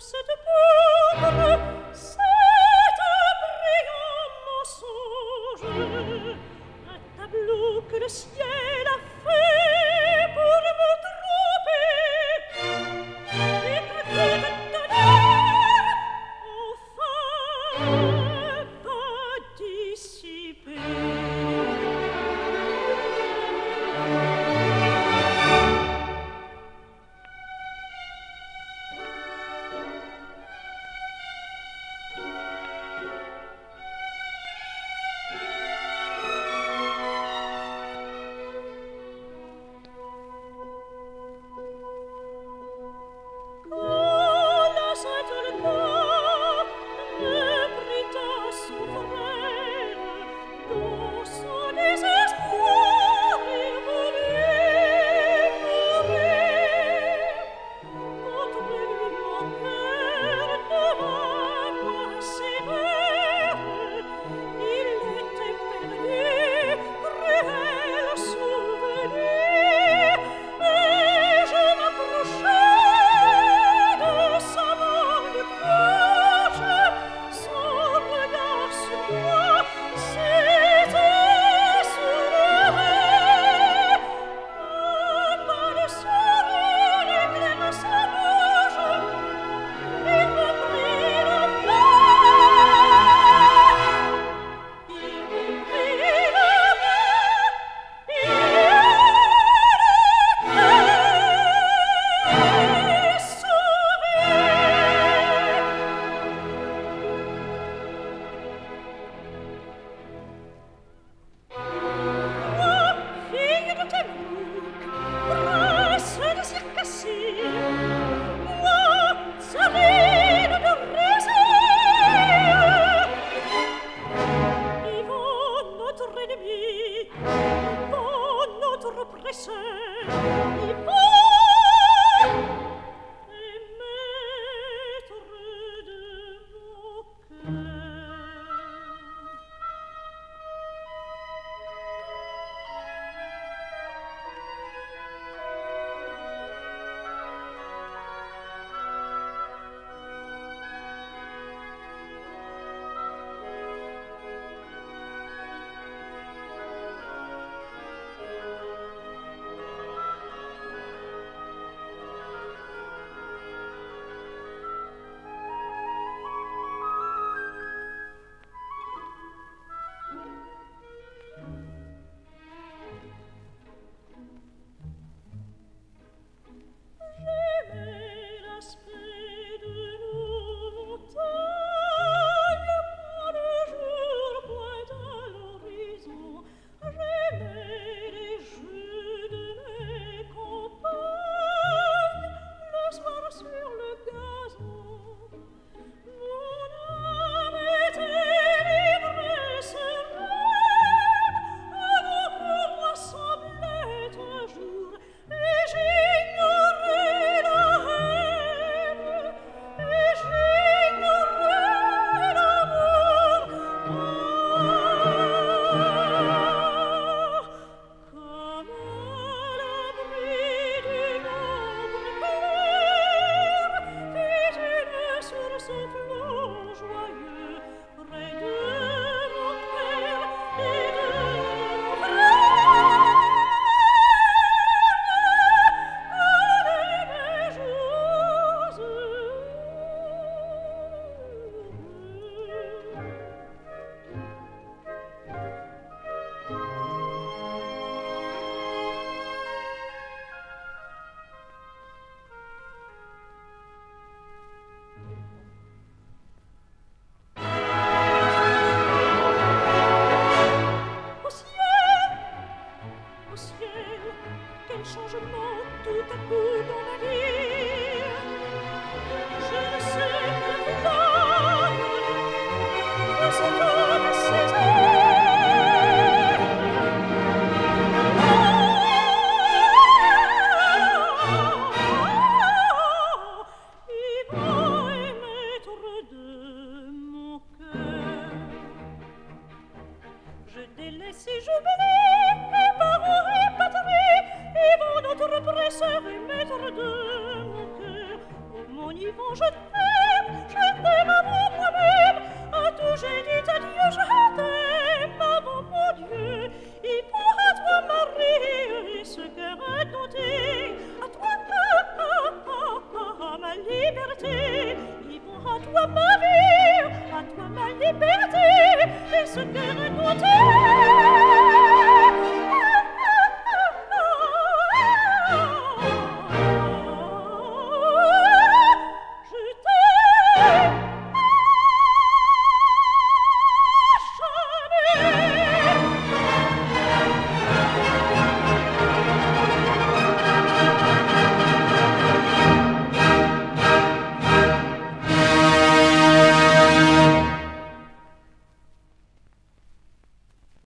said, Thank you. liberté et se taire